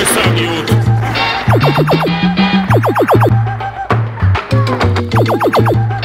the song, youth.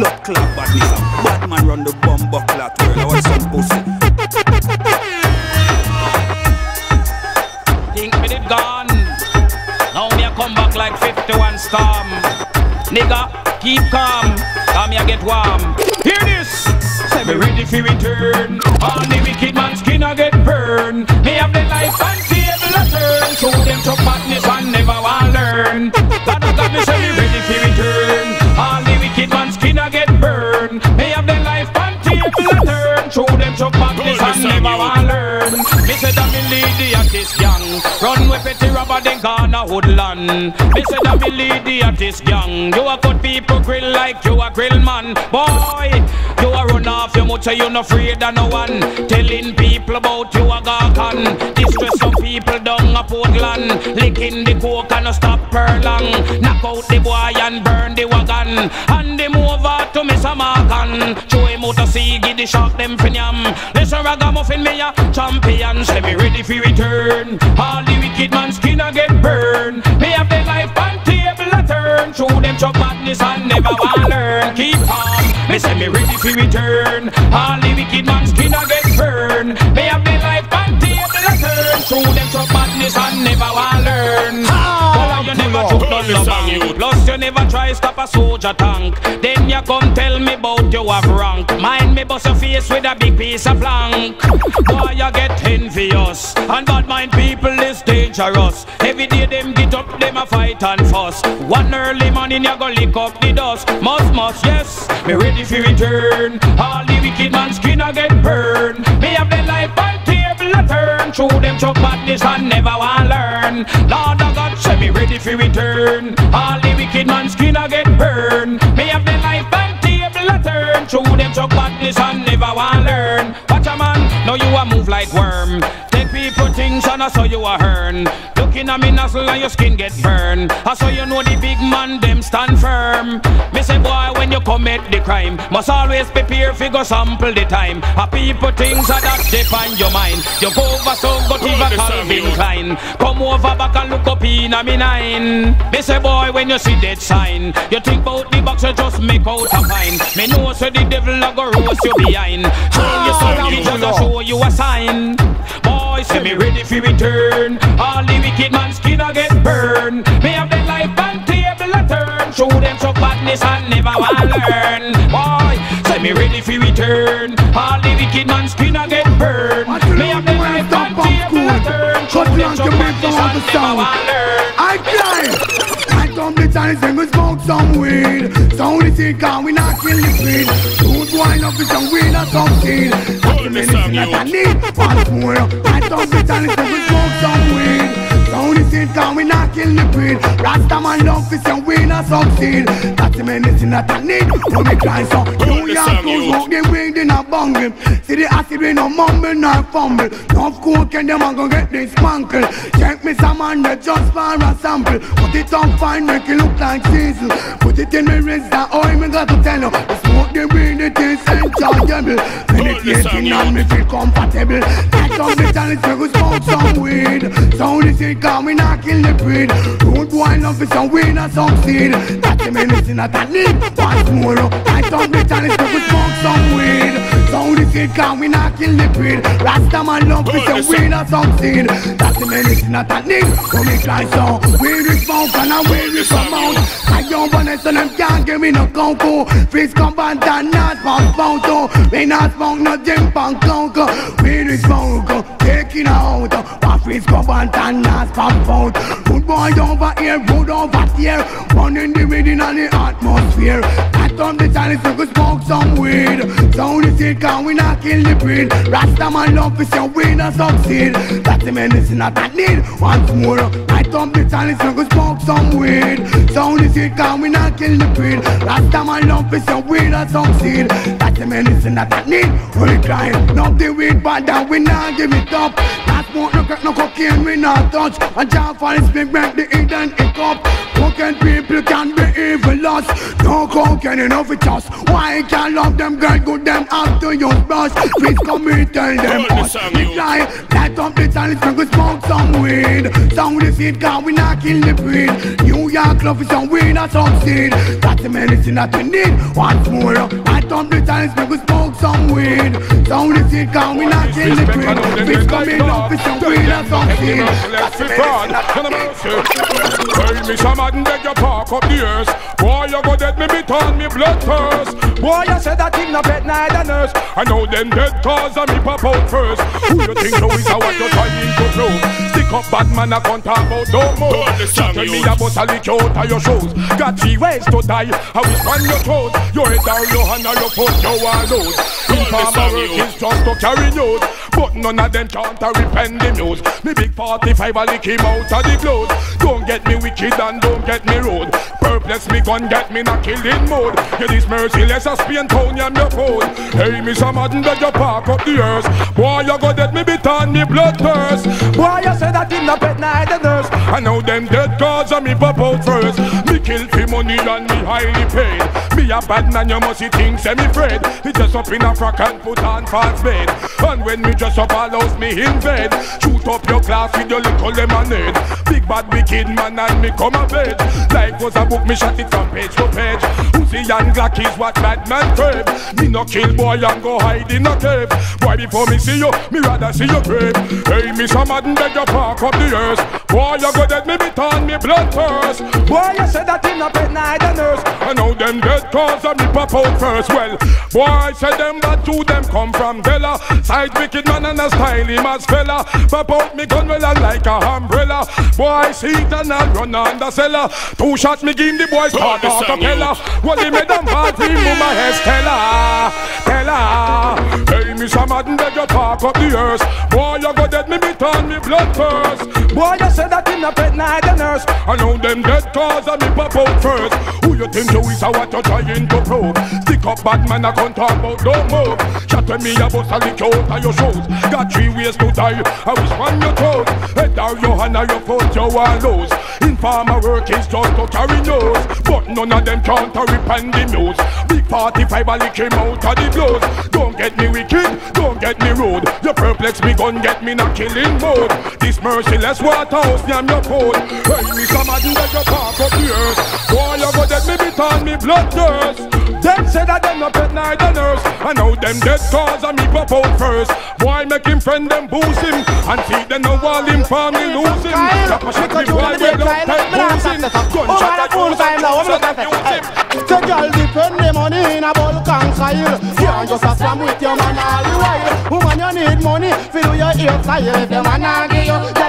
Blood clot badness. A Bad man run the bomb clot world. I want some pussy. Think me did gone. Now me a come back like 51 storm. Nigga, keep calm. Come here get warm. Hear this. Say me ready for return. All the wicked man rubber then Ghana woodland. Say that me lead the artist gang. You a cut people grill like you a grill man. Boy, you a run off your so you no afraid of no one. Telling people about you a gargan. Distress some people down a Portland. Licking the coke and no stop long. Knock out the boy and burn the wagon. Hand him over to Mr. Morgan. Show him how to see, give the shark them finyam. Listen ragamuffin me a champion. Say me ready for return. All the wicked man skin a get burn. Me have the life and table a turn. Show them chop madness and never want learn. Keep calm. Me say me ready for return. All the wicked man skin a get burn. Me have the life and table a turn. Show them chop madness and never want learn. Ah, Boy, you never took no Hold the song, bank. Plus you never try stop a soldier tank. Then you come tell me about you have rank. Mind me bust your face with a big piece of plank. Boy, you get envious. And bad mind people is dangerous. Every day them get up, them a fight and fuss. One early morning you go lick up the dust. Must, must, yes. Me ready for return. All the wicked man skin a get burned. Me have the life and table a turn. Show them chuck badness and never want learn. Lord of God, say me ready for return. All the wicked man skin a get burned. Me have the life Show them chuck badness and never want learn. Watch a man, now you a move like worm. Take people things and I saw you a earn. Looking at me nozzle and your skin get burned. I saw you know the big man them stand firm. Me say boy when you commit the crime, must always prepare fi go sample the time. A people things are that define your mind. You go over so go to Hold the the Calvin Klein. Come over back and look up in a me nine. Me say boy when you see that sign, you think about the box you just make out a fine. Me know so the devil a go roast you behind. Show ah, you some you just know. a show you a sign. Boy, say me ready for return. All the wicked man skin a get burned. Me have the life and table a turn. Show them some badness and never want learn. Boy, say me ready for return. All the wicked man skin a get burned. Me have the life and table a turn. Show them some badness and never want learn. I cry. I come the time and smoke some weed. Sound the thing can we not kill the speed. Don't wind up with some weed or something. That's the medicine that I need. Once more. I the time and we smoke some weed. Sound the thing can we not breed. Rasta man love for some weed or something. That's the medicine that I need. When we cry so. New York goes smoke the weed in a bungle. See the acid we no mumble nor fumble. Enough coke and them a go get this spankle. Check me some man that just for a sample. Put it on fine, make it look like diesel. Put it in me wrist, that oil me got to tell you. The smoke the weed, it is enjoyable. Meditating and me feel comfortable. That come the challenge, we go smoke some weed. Sound the shit, cause we not kill the breed. Don't wind up with some weed or succeed. That's the medicine that I need. Once more, I come the challenge, we go smoke some weed. Sound the shit, cause we not kill the breed. Rasta man love with some weed succeed. That's the medicine that I need. When me cry so, is smoke and I come out. I don't want it, so them can't give me no conco. Please come back and not smoke photo. We not smoke no gym punk conco. Is smoke, taking out. Come back and not smoke photo. Good boy over here, good over there. One in the middle of the atmosphere. I come the chalice, we could smoke some weed. Sound the shit, can we not kill the breed? Rasta man love is your or succeed. That's the medicine that I need. Once more, I Light up the chalice, we go smoke some weed Sound is it, can we not kill the breed Last time I love is or some seed That's the medicine that I need We climb, not the weed, but that we not give it up smoke, no crack, no cocaine, we not touch. And John Fall is big, break the and hiccup. Cocaine people can be evil lost No cocaine enough it just Why can't love them girl? Good them after you brush Please come here tell them us We you. fly, light up the chalice and we smoke some weed. Sound the seed cause we not kill the breed. New York love is some weed or some seed. That's the medicine that we need. Once more, uh, light up the chalice and we smoke some weed. Sound the seed cause we not kill the breed. Please come here love is weed or some seed. That's the medicine that we need. me some and beg you park up the earth. Boy, you go dead, me bit on me blood thirst. Boy, you said that him no pet neither nurse. I know them dead cause of me pop out first. Who you think know is a what you're trying to prove? Stick up bad man, I can't talk about no more. Tell me about a lick out of your shoes. Got three ways to die. I will on your throat. Your head down, your hand on your foot, you are lose. Informer work is just to carry news. But none of them can't repent the news. Me big 45 I lick him out of the clothes. Don't get me wicked and don't get me rude. Purpose me gun get me not killing mode. You this merciless as Spain town I'm your phone. Hey, some madden that you park up the earth. Boy, you go dead me bit on me blood thirst. Boy, you say that him not pet neither nurse. I know them dead cause of me pop out first. Me kill for money and me highly paid. Me a bad man, you must see things semi afraid. Me just up in a frock and put on false bed. And when me just up allows me in bed. Shoot up your glass with your little lemonade. Big bad wicked man and me come a bed. Life was a book, me shot it from page to page. Uzi and Glock is what bad man crave. Me no kill boy and go hide in a cave. Boy before me see you, me rather see you grave. Hey, me some madden beg you park up the earth. Boy you go dead, me bit on me blood thirst. Boy you said that him not pet neither nurse. I know them dead cause of me pop out first. Well, boy I said them that two them come from Della. Side wicked man and a style him as fella. Pop out me gun well and like a umbrella. Boy I see it and I run on the cellar. Two shots me give him the boy start the out a song, fella. Well he made them bad dream my head Stella. Stella. Hey me some madden beg you park up the earth. Boy you go dead me bit on me blood first. Boy you said that in a pet neither nurse. I know them dead cause of me pop out first. Who you think you is a what you trying to prove? Stick up bad man I can't talk about no move. Chat to me about a lick out of your shoes. Got three ways to die. I wish one your toes. Head down your hand or your foot you want lose. Informer work is just to carry news. But none of them can't repent the news. Big 45 I lick him out of the clothes. Don't get me wicked, don't get me rude. You perplex me gun get me not killing mode. This merciless waterhouse name your phone. Hey me some a do that you park up the earth. Boy you go dead me bit on me blood thirst. Them say that them not pet neither nurse. I know them dead cause of me pop out first. Boy make him friend them boost him. And see them no wall him for me lose him. Chop a shot me boy we don't take boozing. Gunshot a use him, gunshot a use him. So girl defend the money in a bulk and style Can't just a slam with your man all the while Woman you need money for do your hairstyle If your man not give you,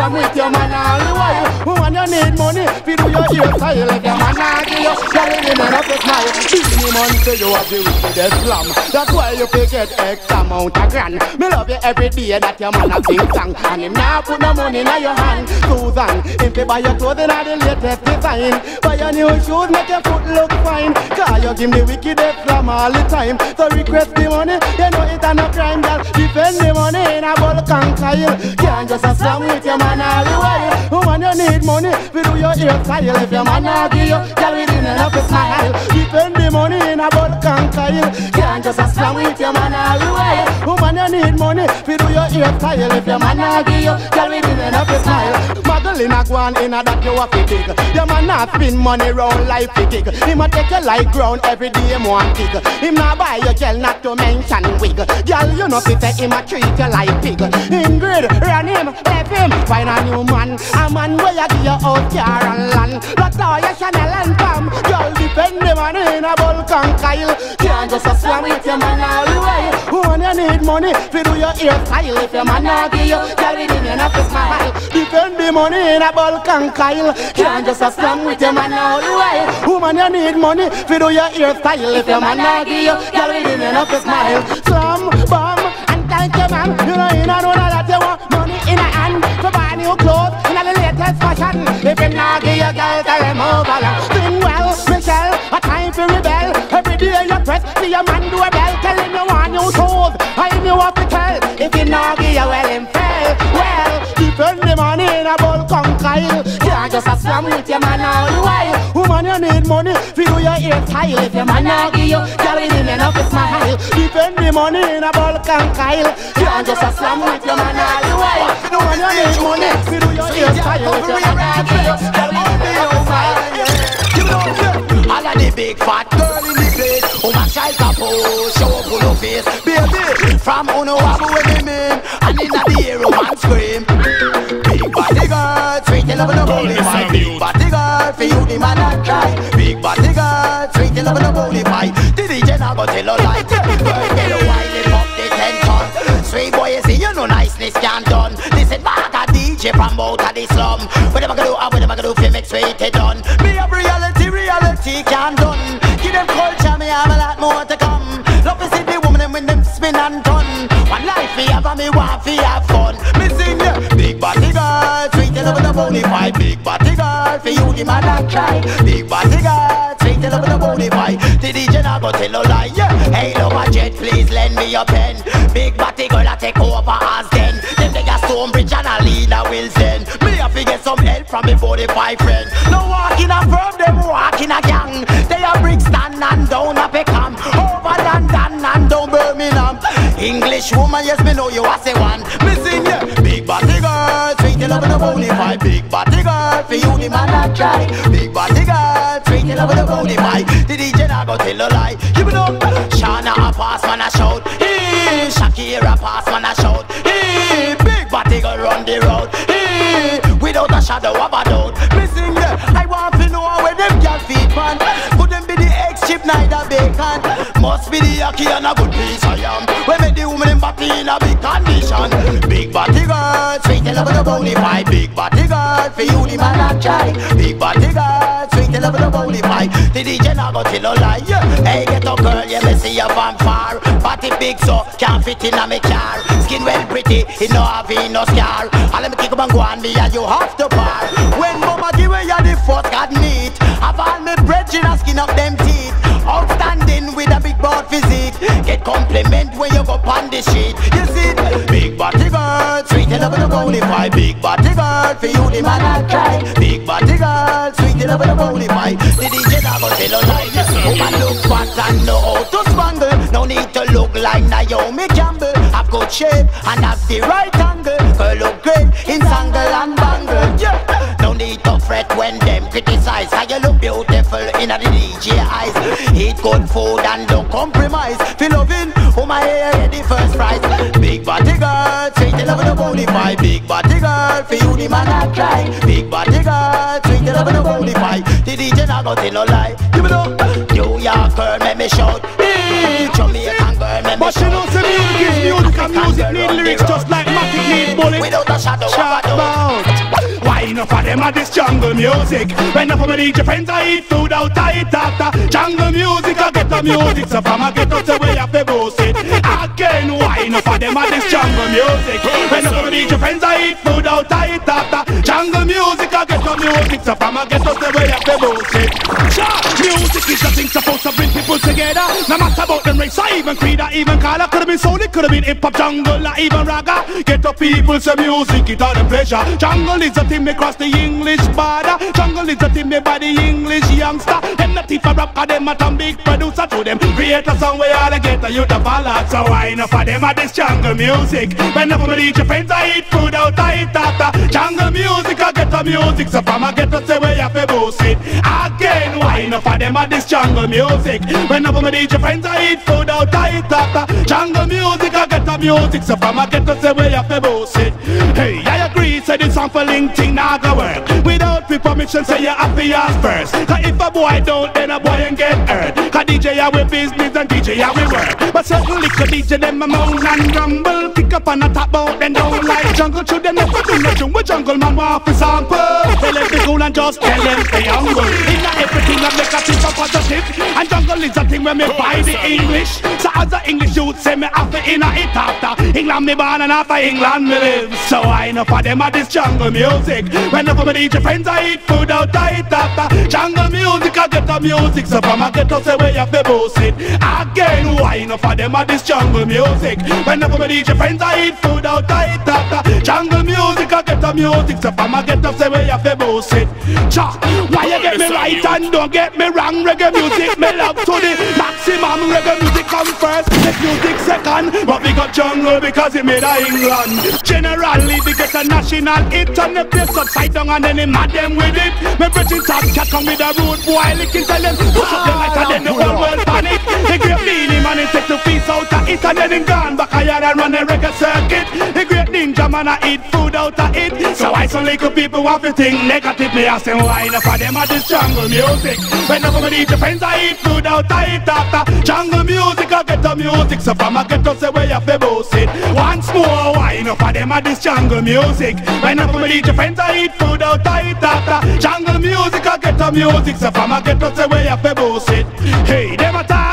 Slam with your man while Woman you need money? For do your hairstyle If your man not give you, girl we didn't have to smile Disney man say you have the wickedest slam That's why you fi get X amount of grand. Me love you every day that your man a sing song. And him now put no money in your hand. Susan, if you buy your clothing at the latest design. Buy your new shoes, make your foot look fine. Cause you give me wickedest slam all the time. So request the money, you know it a no crime Girl, defend the money in a bulk and style Can't just a slam with your man all the while Woman, you need money? To do your hairstyle If your man not give you, girl, we didn't have to smile. Defend the money in a bulk and style Can't just a slam with your man all the while Woman, you need money? To do your hairstyle If your man not give you, girl, we didn't have to smile. Muggle in a guan in a that you have to dig. Your man not spend money round like a gig Him a take you like ground every day him want gig Him not buy your girl not to mention wig. Girl you know fi say him a treat you like pig. Ingrid run him, left him. Find a new man, a man where you give you out car and land. How you Chanel and Pam. Girl defend the money in a bulk and Kyle. Can't just a slam with your man all the way. When you need money fi do your hairstyle If your man not give you, girl we didn't have to smile Defend the money in a bulk and Kyle. Can't just a slam with your man all the way. Woman you need money fi do your hairstyle If your man not give you, girl we didn't have to smile Slam, bam, and thank you man, you know, you know that you want money in a hand. To buy new clothes in fashion. If him not give you girl, tell him over. Sing well, Michelle, a time for rebel. Every day you press, see a man do a bell, tell him you want new toes. I him you want to tell. If him not give you well, him fell. Well, defend the money in a bulk Kyle. Can't just a slam with your man all the while. Woman, you need money for do your hairstyle. If your man not give you, girl, it enough to smile. Defend the money in a bulk Kyle. Can't just a slam with your man all the while. Woman, you need money for do your hairstyle. If your man not give you, girl, it enough to smile. All of the big fat girl in the place oh, Woman child pose, show up on her face Baby, from uno wabu when me mean And inna the air, woman scream Big body girl, sweet you love the body pie Big body girl, for you the man that cry you love the body pie The DJ now go her like Girl, get a wine, up the tension. Sweet boy, you see you know niceness can't done. This is back a DJ from out of the slum. What am I gonna do, what am I gonna do for make sweet it done? Me have reality, reality can't done. Give them culture, me have a lot more to come. Love to see the woman them when them spin and turn One life me have and me want to have fun. Me sing yeah. Big body girl, sweet you love the body pie Big body girl, for you the man that cry Big body girl, pie The DJ now go tell no lie. Yeah. Hey love a jet, please lend me your pen. Big body girl I take over as then Them they got Stonebridge and Alina Wilson. Me have to get some help from me body pie friend No walking a firm, them walking a gang. They a Brixton and down a Peckham. Over London and down Birmingham. English woman, yes me know you are say one. Me sing yeah. Big body girl, sweet love the body pie Big body girl, for you the man that try You love the pie The DJ now go tell a lie. Give You know Shana a pass man a shout. Hey, Shakira pass man a shout. Hey, big body go run the road. Hey, without a shadow of a doubt. Me sing yeah I want to know where them girl feet man. Could them be the ex-chip neither bacon Must be the Aki and a good piece I am When make the woman them body in a big condition. Big body girl, sweet you love the bony pie. Big body girl, for you the man that try. Big body girl, sweet you love the bony pie. The DJ now go tell no lie. Hey get a girl, yeah me see you from far. Body big so, can't fit in a me car. Skin well pretty, it no have no scar. All them kick up and go on me and you have to bar. When Get compliment when you go on the sheet You see, big body girl, sweet love the bony pie Big body girl, for you the man I try. Big body girl, sweet love the bony pie The DJ now go tell a lie Woman look fat and know how to spangle. No need to look like Naomi Campbell. Have good shape and have the right angle. Girl look great in sangle and bangle. Yeah, no need to fret when them criticize How you look beautiful in the DJ eyes. Eat good food and don't compromise. Feel loving, oh my hair the first prize. Big body girl, sweet you love the bony pie Big body girl, for you the man I cry. Big body girl, sweet you love the bony pie The DJ now go tell no lie. Give it up, New York girl, make me shout. Hey, Jamaican girl, make me But she shout knows the music music and music need lyrics just like Matic need bullets Without a shadow of a doubt enough of them at this jungle music. When enough of my DJ friends I eat food out I eat after Jungle music I get the music. So from I get up to where I fi boast it Again why enough of them at this jungle music? When enough of my DJ friends I eat food out I eat after Jungle music I the music So from I get up to where I fi boast it. Sure, music is the thing supposed to bring people together. No matter about them race I even creed or even color Could have been soul, it could have been hip hop, jungle or even raga. Get the people say music, it all the pleasure. Jungle is a thing they cross the English border. Jungle is a thing made by the English youngster. Them not thief a rap, cause them a some big producer. To them Create a song where all I get a youth a ballad. So why enough of them at this jungle music? When enough of me your friends I eat food out, I eat music, So from a get to say where you fi boast it Again, why enough of them at this jungle music. When of me your friends I eat food out, I eat after Jungle music, I get the music So from I get to say where you fi boast it Hey, I agree, say this song for link thing not go work. Without people condition say you're happy as first. Cause if a boy don't, then a boy ain't get hurt. Cause DJ are with business and DJ are with work. But certain little DJ them a moan and grumble. Pick up on a top boat, then don't like jungle. To them never do no jungle, jungle man want for sample. Tell them be cool and just tell them stay humble. In everything I make a tip of positive. And jungle is a thing when me buy the English. So as a English youth say me after in a it after. England me born and after England me live. So I know for them a this jungle music. Whenever me DJ friends I eat food out I eat after. Jungle music I get the music. So from a ghetto say where you have to boast it. Again why know for them a this jungle music. Whenever me DJ friends I eat food out eat after. Jungle music I get the music. So from a ghetto say where you have to boast it. Cha, why you get me right and don't get me wrong. Reggae music me love to the maximum. Reggae music come first, make music second. But we got jungle because it made a England. Generally we get a national hit and the place upside down and then they mad them with it. Me British top cat come with a rude boy licking tell them push up your light and then the whole world panic. The great Beenie Man he take the piece out of it and then him gone back yard and run the reggae circuit. The great ninja man I eat food out of it. So I some little people want to think negative. Me ask them why enough of them are this jungle music. Whenever me eat your friends I eat food out of it after jungle music I the music. So from a ghetto say where you fi boast it. Once more why enough of them are this jungle music. Whenever me eat your friends I eat food out of it after jungle music I get the music. So from a ghetto say where you fi boast it. Hey, them a talk but me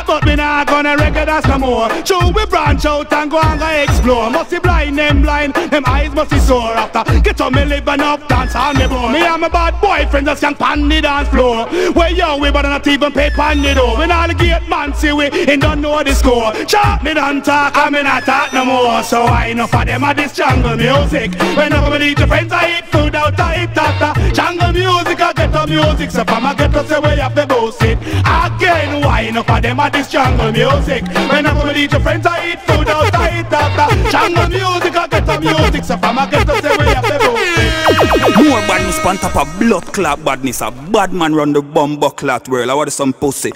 not gonna record us no more. True we branch out and go and go explore. Must be blind, them blind, them eyes must be sore after. Get on me live enough dance on me bro. Me and my bad boyfriend just can pan the dance floor. Where yo we better not even pay pan the door. When all the gate man see we and don't know the score. Chop me don't talk, I me not talk no more. So I know for them a this jungle music. Whenever me need your friends I eat food out I eat after. Jungle music I get the music. So from a get to say you have to boast it. Again why know for them a this jungle music. Whenever me need your friends I eat food out I eat. Jungle music I get the music. So from a get to say you have boast it. More badness on top of blood clot badness. A bad man run the bomb clot world. I want some pussy.